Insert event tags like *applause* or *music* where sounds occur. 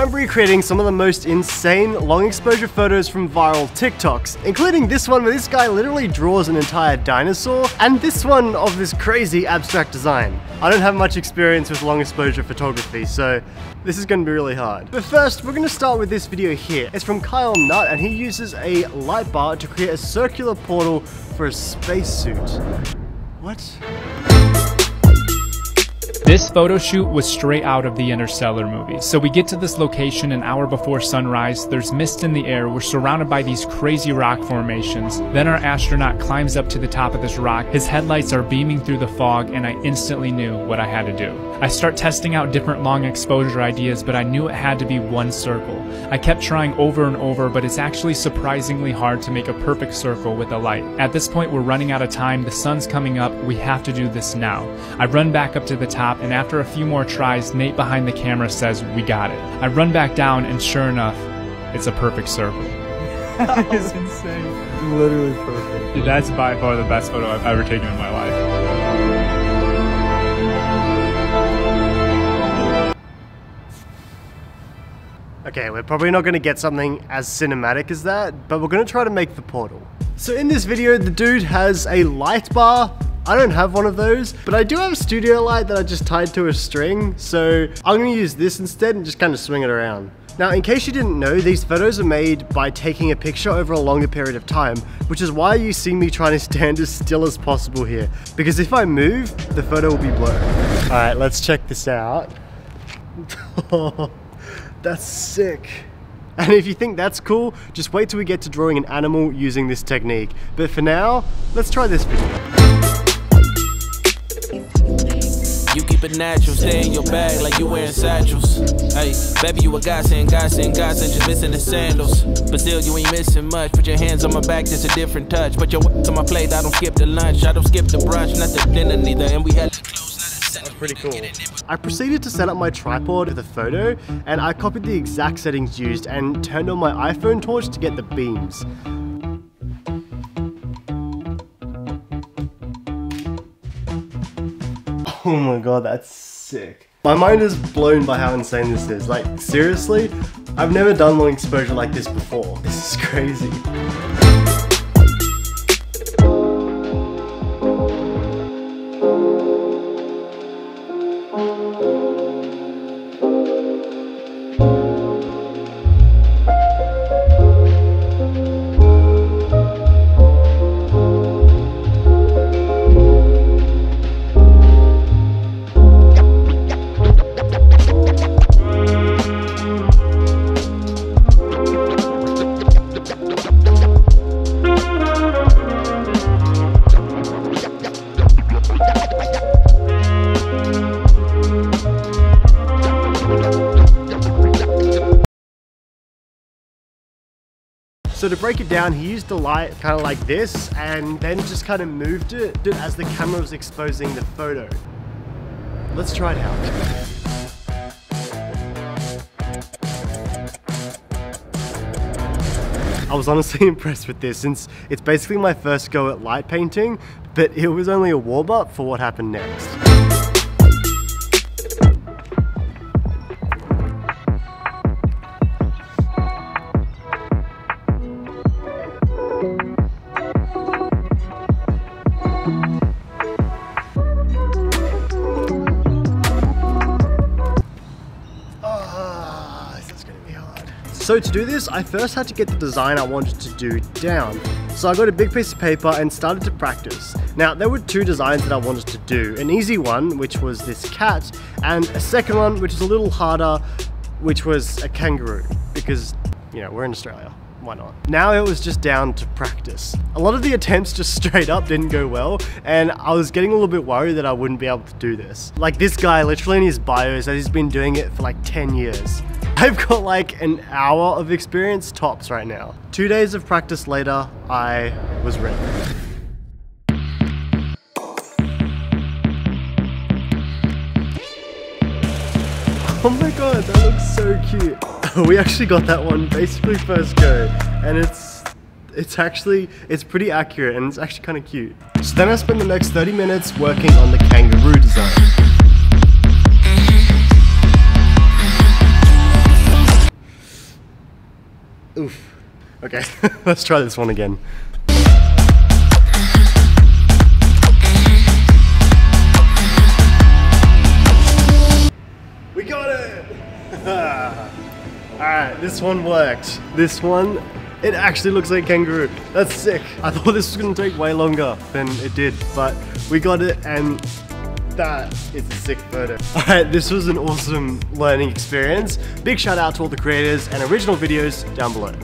I'm recreating some of the most insane long exposure photos from viral TikToks, including this one where this guy literally draws an entire dinosaur, and this one of this crazy abstract design. I don't have much experience with long exposure photography, so this is going to be really hard. But first, we're going to start with this video here. It's from Kyle Nutt, and he uses a light bar to create a circular portal for a spacesuit. What? This photo shoot was straight out of the Interstellar movie. So we get to this location an hour before sunrise, there's mist in the air, we're surrounded by these crazy rock formations. Then our astronaut climbs up to the top of this rock, his headlights are beaming through the fog, and I instantly knew what I had to do. I start testing out different long exposure ideas, but I knew it had to be one circle. I kept trying over and over, but it's actually surprisingly hard to make a perfect circle with a light. At this point, we're running out of time, the sun's coming up, we have to do this now. I run back up to the top, and after a few more tries, Nate behind the camera says, We got it. I run back down, and sure enough, it's a perfect circle. *laughs* that is insane. Literally perfect. That's by far the best photo I've ever taken in my life. Okay, we're probably not going to get something as cinematic as that, but we're going to try to make the portal. So in this video, the dude has a light bar. I don't have one of those, but I do have a studio light that I just tied to a string, so I'm to use this instead and just kind of swing it around. Now, in case you didn't know, these photos are made by taking a picture over a longer period of time, which is why you see me trying to stand as still as possible here, because if I move, the photo will be blurred. All right, let's check this out. *laughs* That's sick. And if you think that's cool, just wait till we get to drawing an animal using this technique. But for now, let's try this video. Keep it natural, stay in your bag like you wearing satchels. Hey, baby, you a godsend, godsend, godsend, just missing the sandals. But still, you ain't missing much. Put your hands on my back, that's a different touch. Put your on my plate, I don't skip the lunch, I don't skip the brunch, not the dinner neither. And we had That's pretty cool. I proceeded to set up my tripod with a photo, and I copied the exact settings used and turned on my iPhone torch to get the beams. Oh my god, that's sick. My mind is blown by how insane this is. Like, seriously? I've never done long exposure like this before. This is *laughs* crazy. So to break it down, he used the light kind of like this and then just kind of moved it as the camera was exposing the photo. Let's try it out. I was honestly *laughs* impressed with this since it's basically my first go at light painting, but it was only a warm up for what happened next. Ah, so to do this, I first had to get the design I wanted to do down. So I got a big piece of paper and started to practice. Now, there were two designs that I wanted to do. An easy one, which was this cat, and a second one, which is a little harder, which was a kangaroo, because, you know, we're in Australia. Why not? Now it was just down to practice. A lot of the attempts just *laughs* straight up didn't go well, and I was getting a little bit worried that I wouldn't be able to do this. Like this guy, literally in his bio says he's been doing it for like 10 years. *laughs* I've got like an hour of experience tops right now. Two days of practice later, I was ready. Oh my god, that looks so cute. *laughs* we actually got that one basically first go, and it's it's actually it's pretty accurate and it's actually kind of cute. So then I spent the next 30 minutes working on the kangaroo design. Oof. Okay, *laughs* let's try this one again. We got it! *laughs* Alright, this one worked. This one, it actually looks like kangaroo. That's sick. I thought this was gonna take way longer than it did, but we got it and that is a sick photo. Alright, this was an awesome learning experience. Big shout out to all the creators and original videos down below.